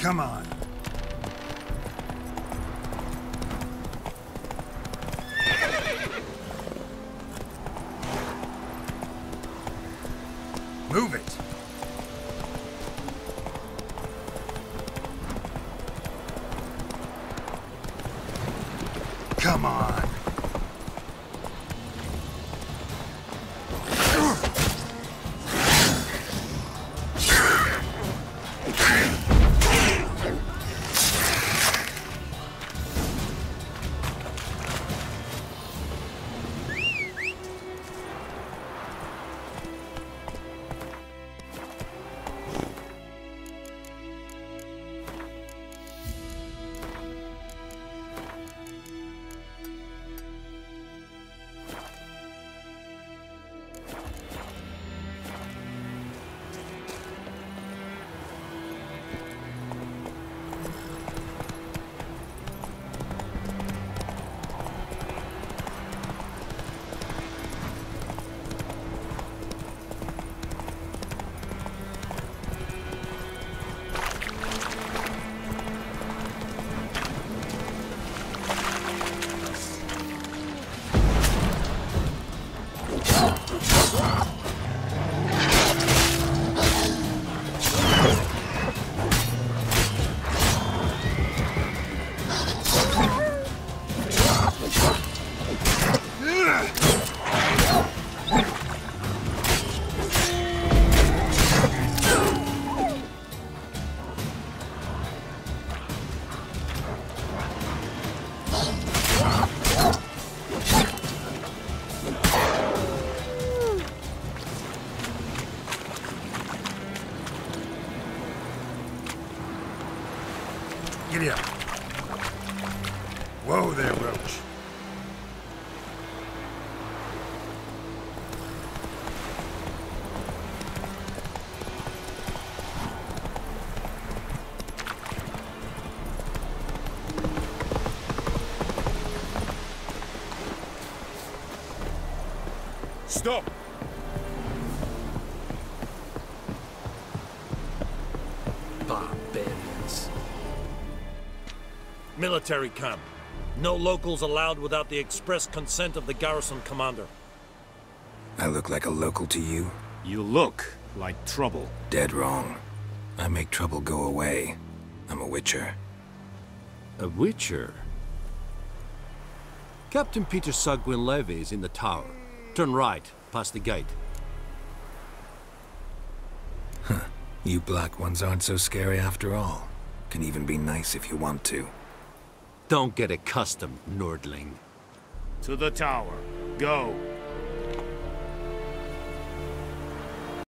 Come on. Move it. Come on. Giddy up. Whoa there, Roach. Stop! Barbarians. Military camp. No locals allowed without the express consent of the garrison commander. I look like a local to you? You look like trouble. Dead wrong. I make trouble go away. I'm a witcher. A witcher? Captain Peter Saar Gwynleve is in the tower. Turn right, past the gate. Huh. You black ones aren't so scary after all. Can even be nice if you want to. Don't get accustomed, Nordling. To the tower. Go.